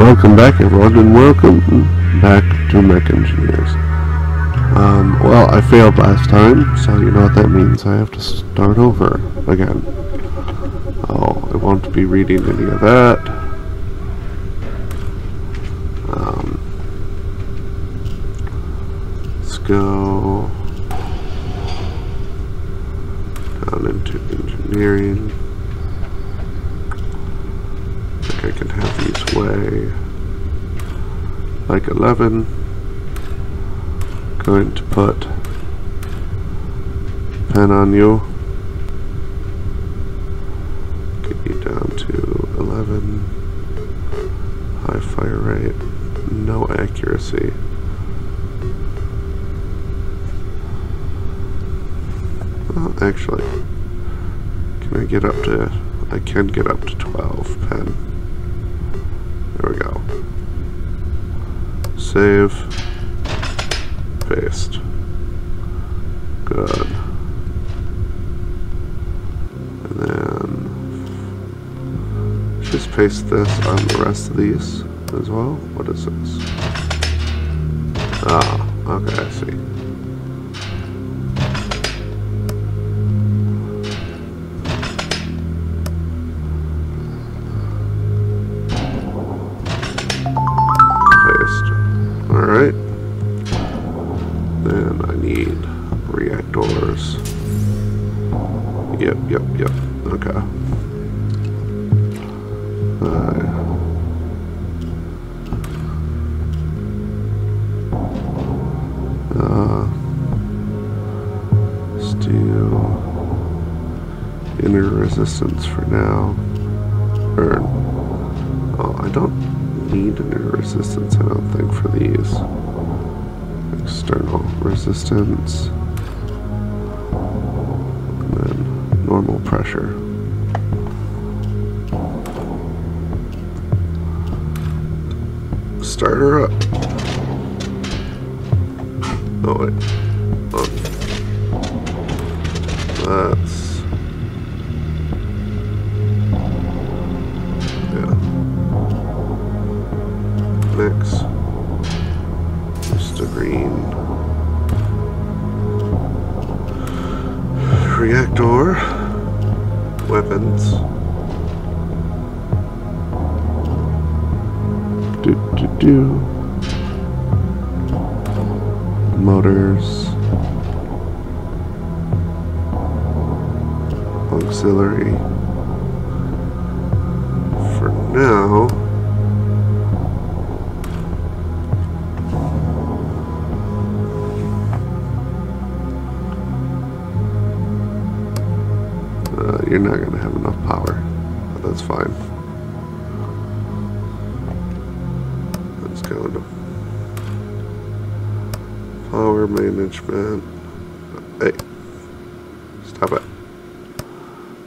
Welcome back everyone and welcome back to Mech Engineers. Um, well, I failed last time, so you know what that means. I have to start over again. Oh, I won't be reading any of that. Um, let's go down into engineering. I can have these weigh like 11. Going to put pen on you. Get you down to 11. High fire rate. No accuracy. Well, actually, can I get up to, I can get up to 12 pen. Save. Paste. Good. And then just paste this on the rest of these as well. What is this? Ah, okay, I see. Resistance. And then normal pressure. Start her up. Oh wait. Oh. That's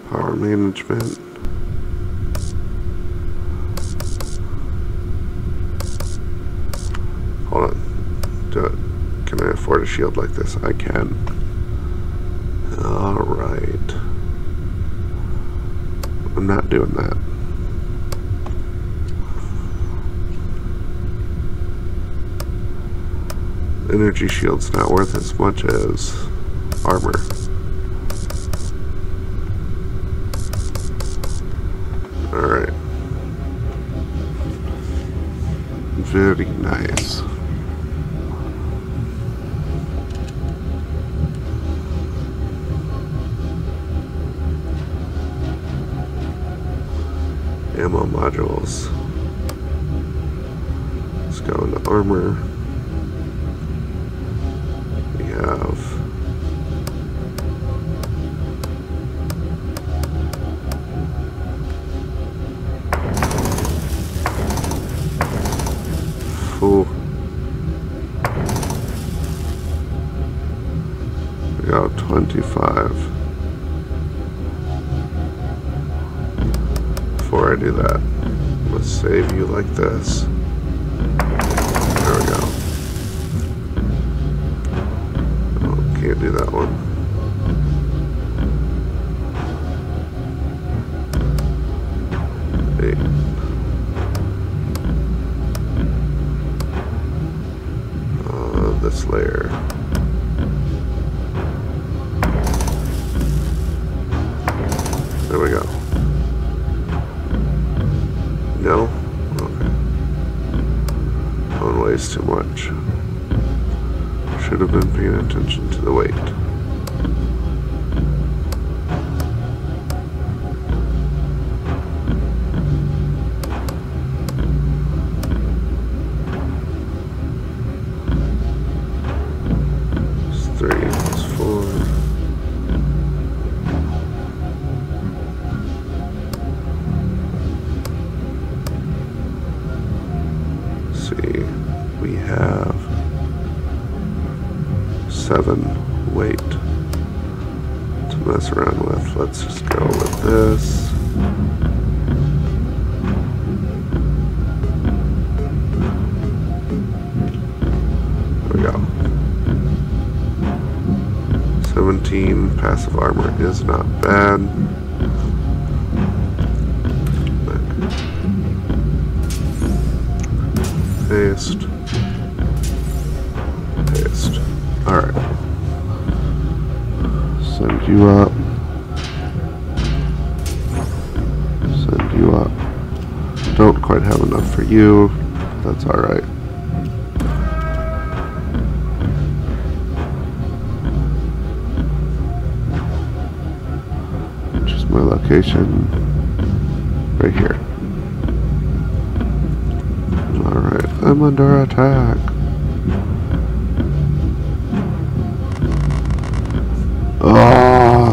Power management. Hold on. Do it. Can I afford a shield like this? I can. Alright. I'm not doing that. Energy shield's not worth as much as armor. Very nice. 25. before I do that. Let's save you like this. There we go. Oh, can't do that one. Seven weight to mess around with. Let's just go with this. You. That's alright. Just my location. Right here. Alright, I'm under attack. Oh,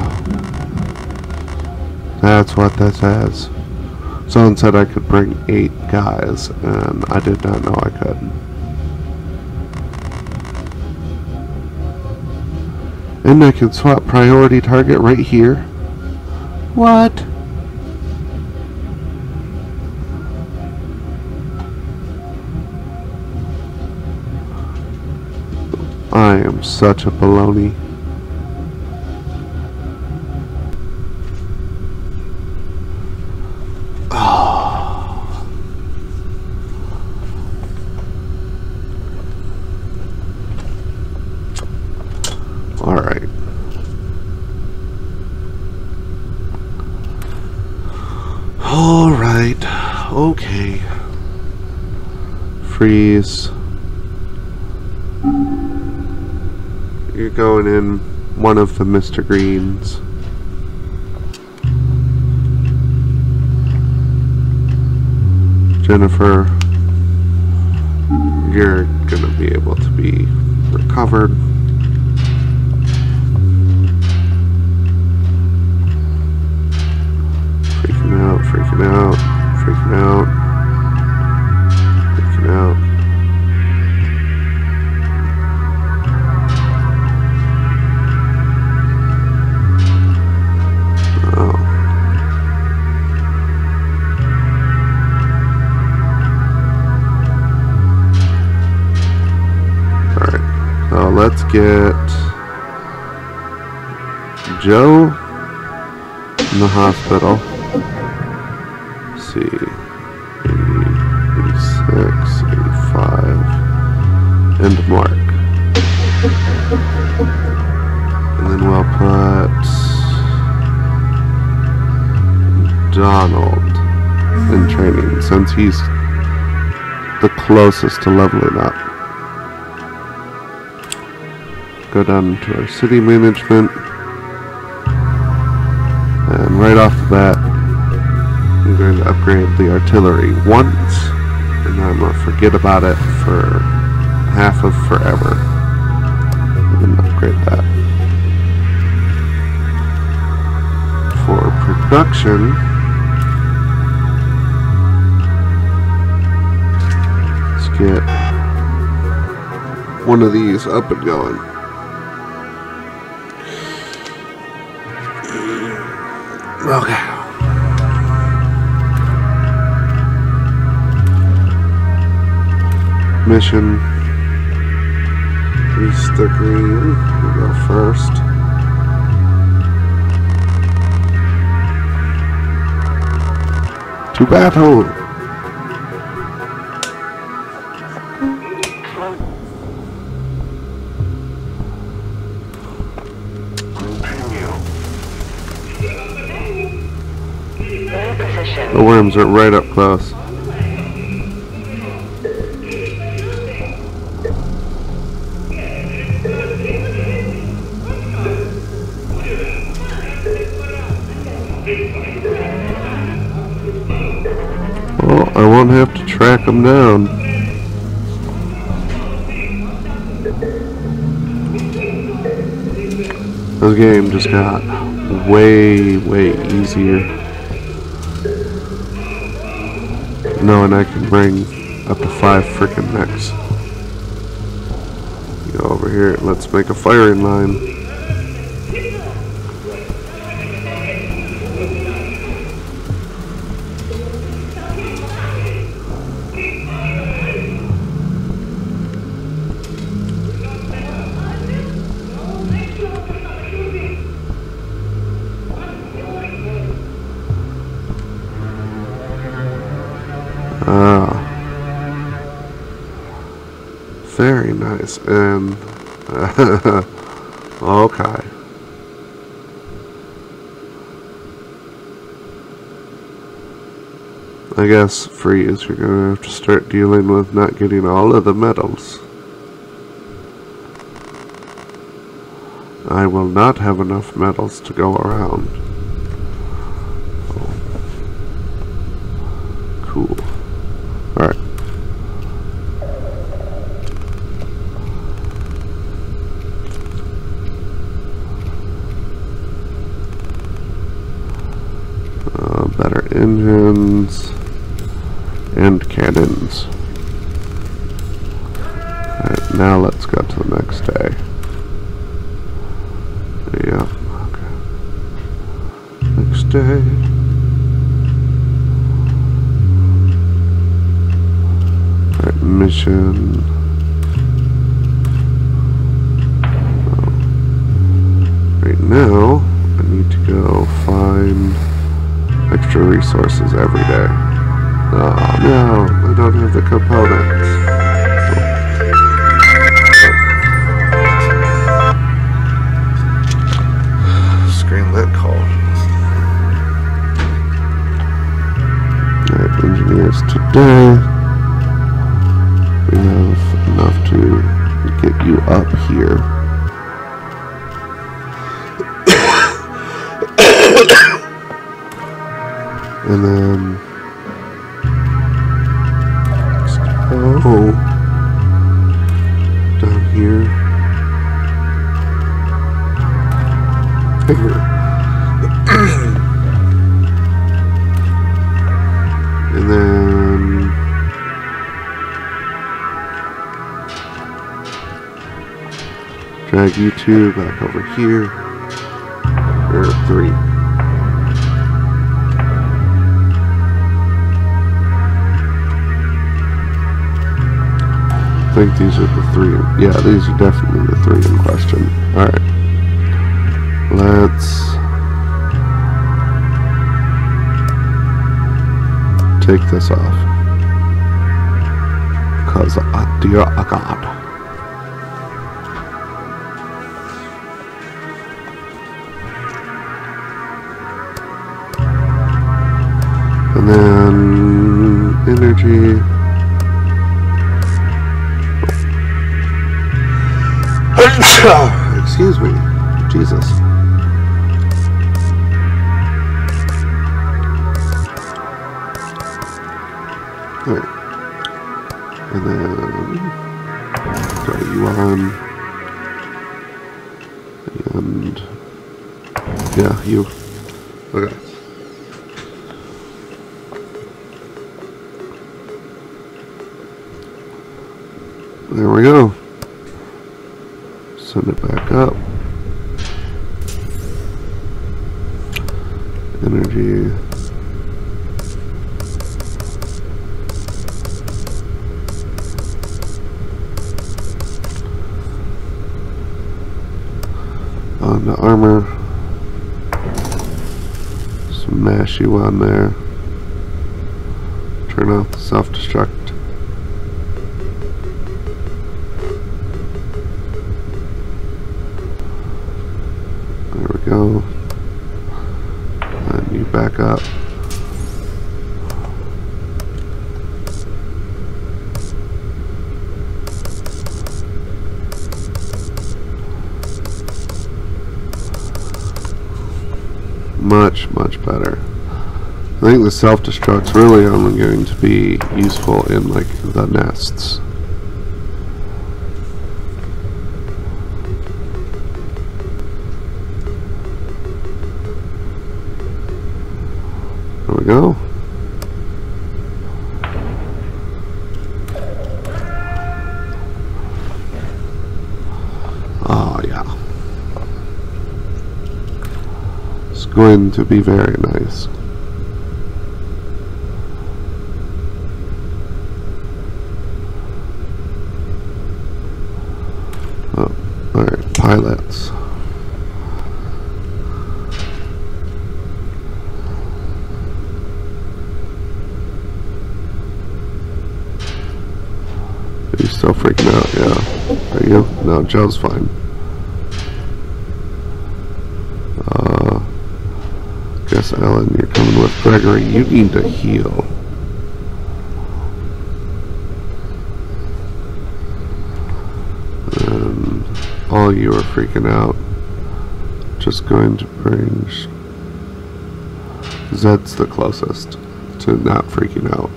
that's what this is. Someone said I could bring eight guys, and I did not know I could. And I can swap priority target right here. What? I am such a baloney. All right. All right. Okay. Freeze. You're going in one of the Mr. Greens. Jennifer, you're gonna be able to be recovered. Freaking out, freaking out, freaking out, get Joe in the hospital. Let's see, 80, 86, 85, and Mark. And then we'll put Donald in training since he's the closest to leveling up. Go down to our city management. And right off the bat, I'm going to upgrade the artillery once, and then I'm going to forget about it for half of forever. And then upgrade that. For production, let's get one of these up and going. Okay. Mission. Grease the green. We go first. To battle! Are right up close. I won't have to track them down. This game just got way, way easier. Knowing I can bring up to five freaking mechs. Go over here, let's make a firing line. Very. Um, and okay. I guess freeze you're gonna have to start dealing with not getting all of the medals. I will not have enough medals to go around. Don't have the components. Screen lit call. Alright, engineers today. We have enough to get you up here. and then two back over here or three I think these are the three. Yeah, these are definitely the three in question. Alright. Let's take this off. Because, uh, dear God. Energy. Excuse me. Jesus. Alright. Armor. Smash you on there. Turn off the self-destruct. There we go. And you back up. Much, much better. I think the self-destruct's really only going to be useful in, like, the nests. There we go. Oh, yeah. It's going to be very nice. Oh, pilots. Are you still freaking out? Yeah. Are you? go. No, Joe's fine. Uh, guess Ellen, you're coming with Gregory. You need to heal. And all you are freaking out. Just going to bring. Zed's the closest to not freaking out.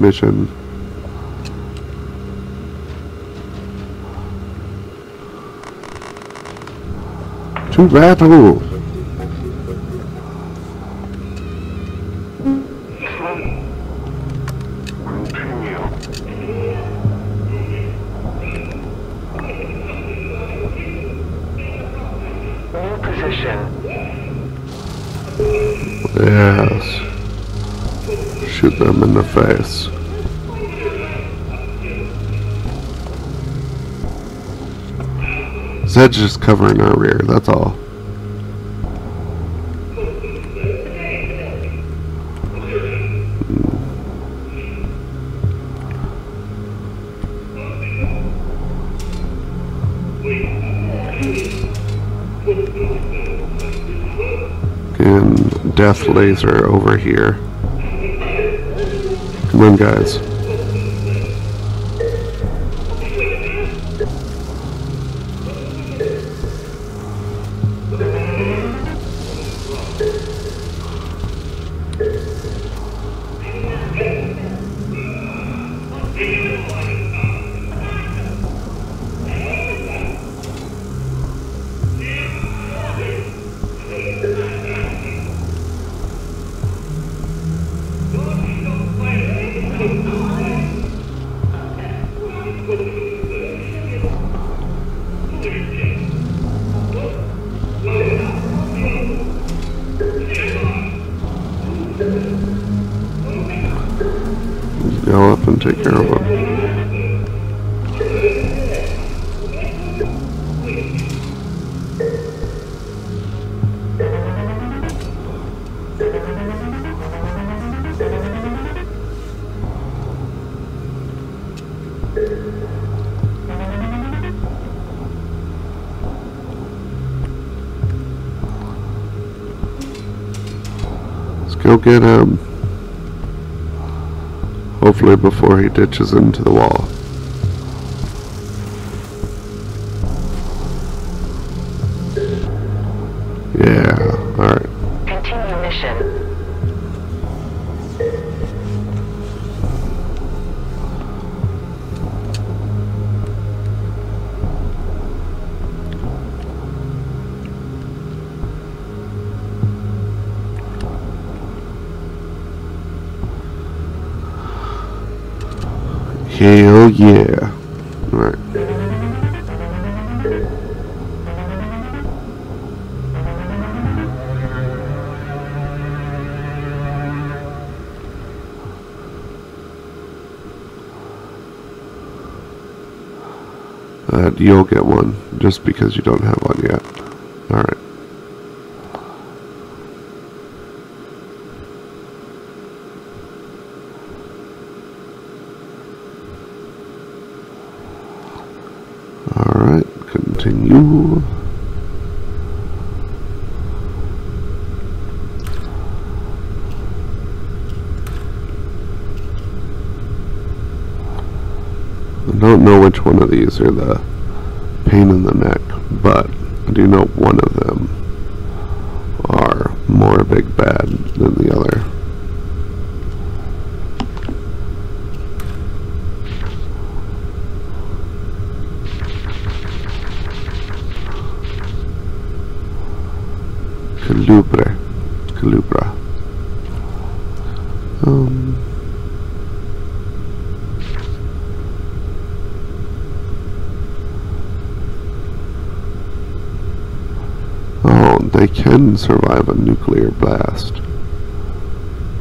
Mission. To battle! Yes. Shoot them in the face. Zed's just covering our rear, that's all. Death laser over here. Come on, guys. Get him. Hopefully before he ditches into the wall. Hell yeah. Alright. Uh, you'll get one just because you don't have one yet. these are the pain in the neck, but I do know one of them are more big bad than the other. Can survive a nuclear blast.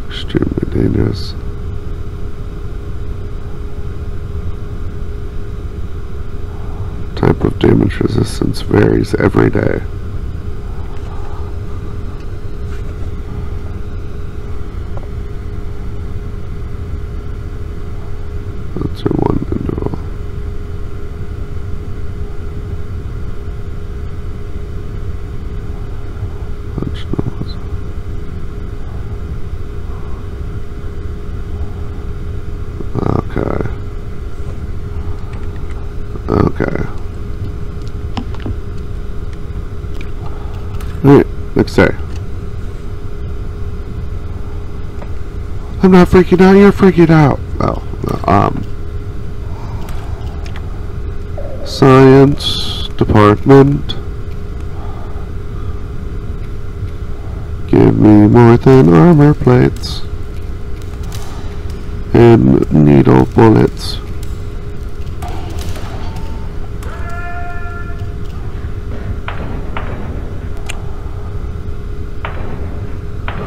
Extremely dangerous. Type of damage resistance varies every day. That's your one individual. Punch nose. Okay. Okay. Alright, next day. I'm not freaking out, you're freaking out. Oh, um. Science Department. Give me more than armor plates. And needle bullets.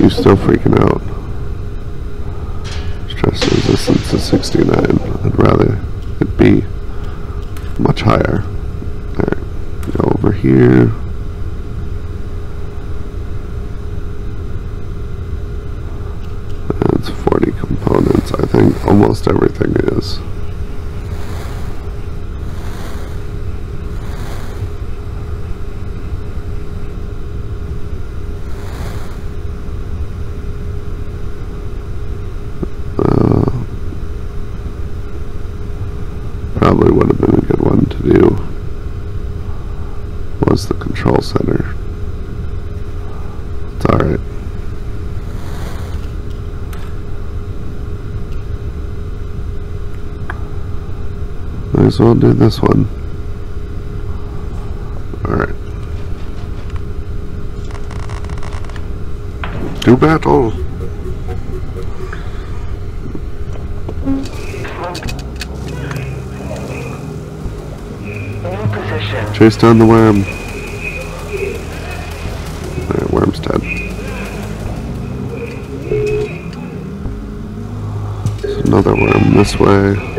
You still freaking out. Stress resistance is 69. I'd rather it be much higher. Alright. Over here. It's 40 components. I think almost everything is. Uh, probably would have been a good one to do was the control center. It's alright. Well do this one. Alright. Do battle! Chase down the worm. Worm's dead. There's another worm this way.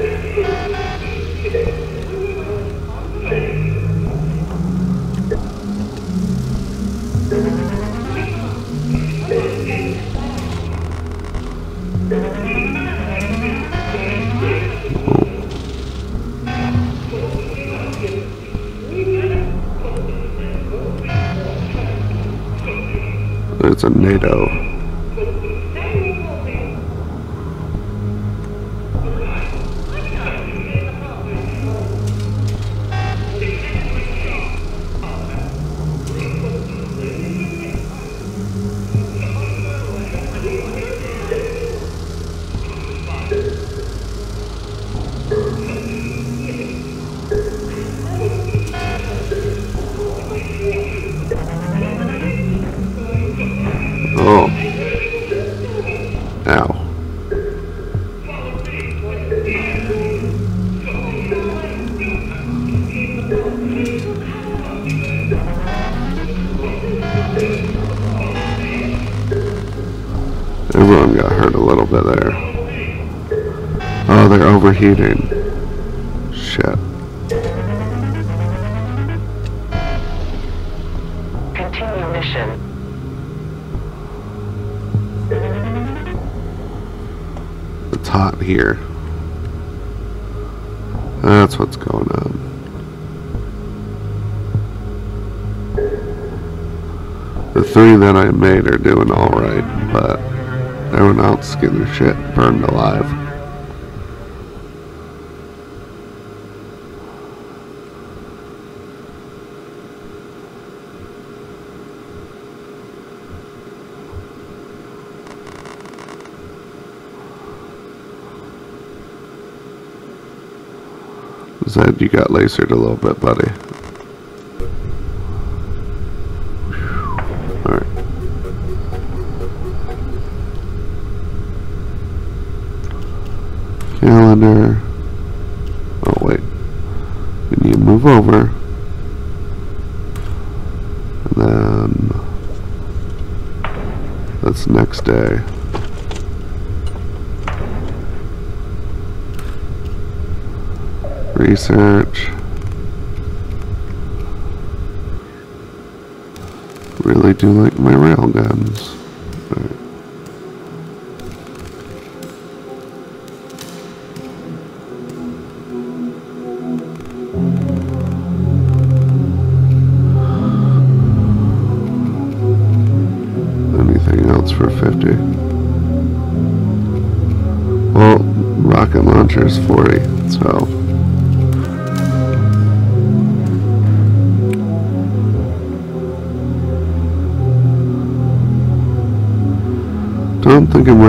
NATO. Got hurt a little bit there. Oh, they're overheating. Shit. Continue mission. It's hot here. That's what's going on. The three that I made are doing alright, but everyone else getting their shit burned alive. Zed, you got lasered a little bit, buddy. Calendar. Oh, wait. We need to move over. And then... That's next day. Research. Really do like my rail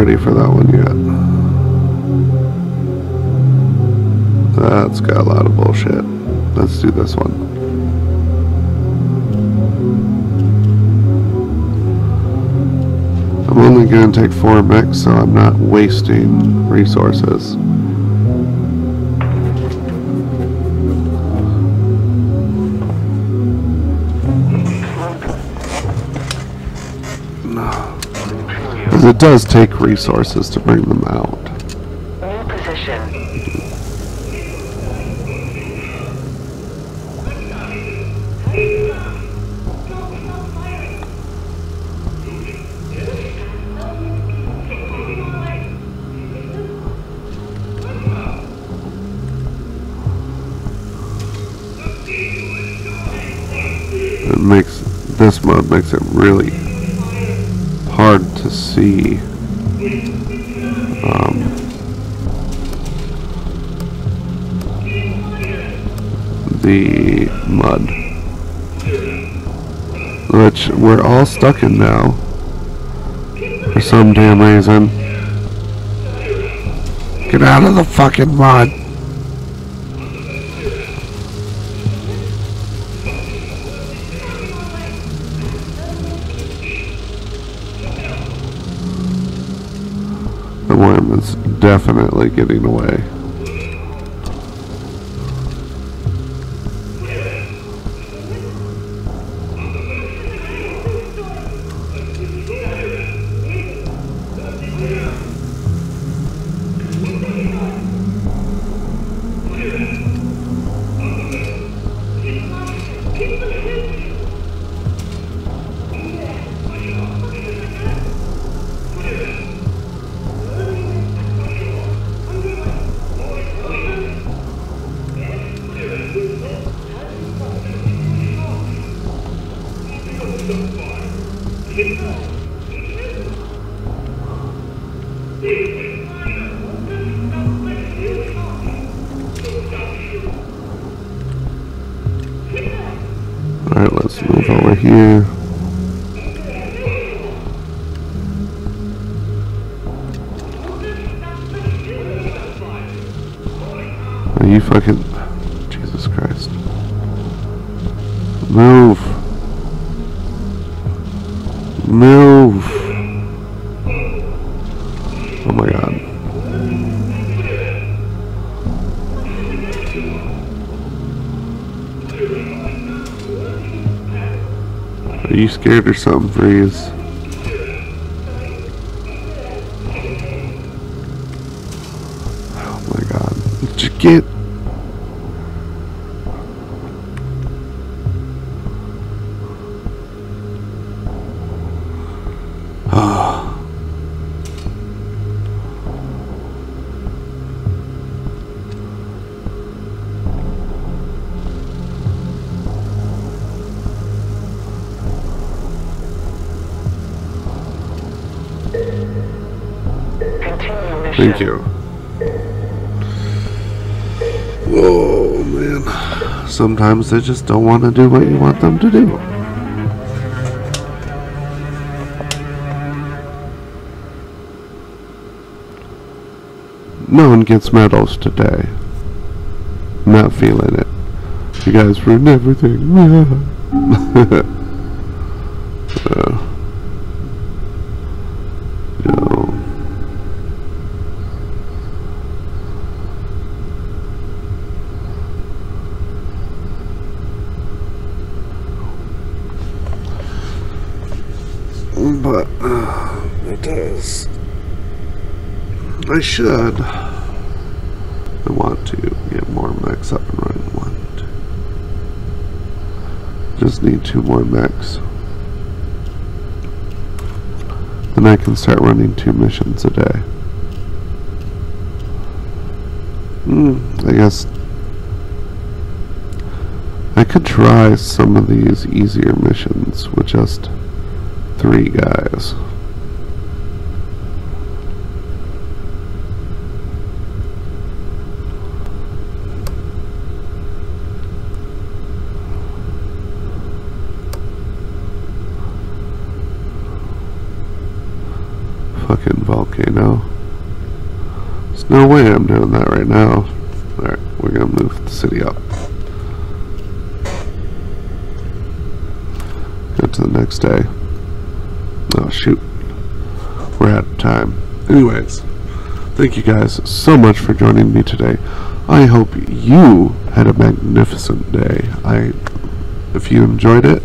ready for that one yet. That's got a lot of bullshit. Let's do this one. I'm only going to take four mechs, so I'm not wasting resources. Because it does take resources to bring them out. Which we're all stuck in now for some damn reason. Get out of the fucking mud. The worm is definitely getting away. Let's move over here. Are you fucking... scared or something, Freeze? Oh my god. Just get. Thank you. Oh man. Sometimes they just don't want to do what you want them to do. No one gets medals today. Not feeling it. You guys ruined everything. uh, no. But uh, it does. I should. I want to get more mechs up and running. One. Just need two more mechs. Then I can start running two missions a day. Hmm, I guess I could try some of these easier missions with just three guys. fucking volcano. There's way I'm doing that right now. Alright, we're gonna move the city up. Go to the next day. Oh shoot. We're out of time. Anyways, thank you guys so much for joining me today. I hope you had a magnificent day. I if you enjoyed it,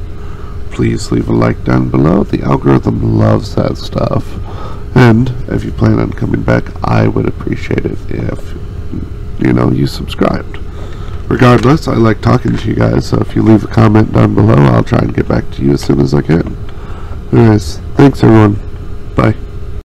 please leave a like down below. The algorithm loves that stuff. And if you plan on coming back, I would appreciate it if you know you subscribed. Regardless, I like talking to you guys, so if you leave a comment down below, I'll try and get back to you as soon as I can. Anyways, thanks everyone. Bye.